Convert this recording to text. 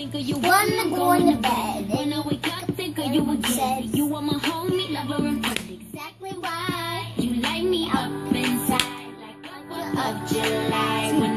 think of you when I'm going to bed. When I wake up, think of you again. You are my homie, lover, and friend. Exactly why you light me up inside like 4th of July.